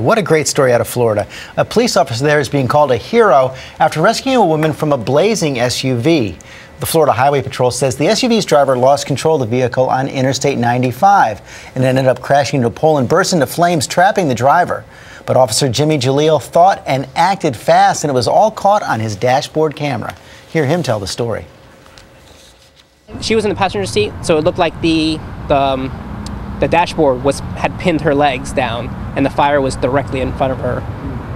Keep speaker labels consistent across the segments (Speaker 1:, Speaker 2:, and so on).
Speaker 1: What a great story out of Florida. A police officer there is being called a hero after rescuing a woman from a blazing SUV. The Florida Highway Patrol says the SUV's driver lost control of the vehicle on Interstate 95 and ended up crashing into a pole and burst into flames, trapping the driver. But Officer Jimmy Jalil thought and acted fast, and it was all caught on his dashboard camera. Hear him tell the story.
Speaker 2: She was in the passenger seat, so it looked like the the, um, the dashboard was had pinned her legs down, and the fire was directly in front of her.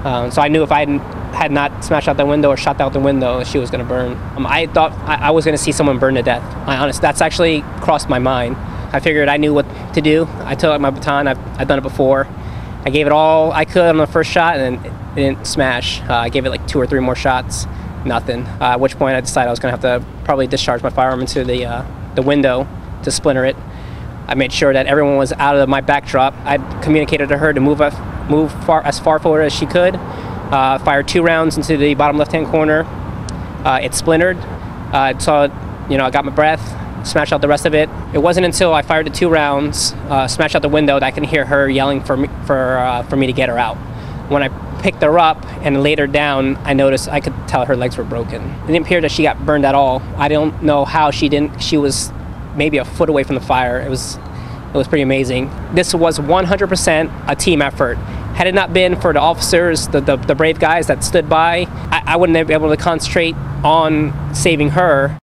Speaker 2: Um, so I knew if I hadn't had not smashed out the window or shot out the window, she was going to burn. Um, I thought I, I was going to see someone burn to death. I honest, that's actually crossed my mind. I figured I knew what to do. I took out my baton. I've, I've done it before. I gave it all I could on the first shot, and it didn't smash. Uh, I gave it like two or three more shots, nothing. Uh, at which point I decided I was going to have to probably discharge my firearm into the uh, the window to splinter it. I made sure that everyone was out of my backdrop. I communicated to her to move up, move far as far forward as she could. Uh, fired two rounds into the bottom left-hand corner. Uh, it splintered. Uh, saw, you know, I got my breath, smashed out the rest of it. It wasn't until I fired the two rounds, uh, smashed out the window, that I can hear her yelling for me, for, uh, for me to get her out. When I picked her up and laid her down, I noticed I could tell her legs were broken. It didn't appear that she got burned at all. I don't know how she didn't. She was maybe a foot away from the fire. It was, it was pretty amazing. This was 100% a team effort. Had it not been for the officers, the, the, the brave guys that stood by, I, I wouldn't have been able to concentrate on saving her.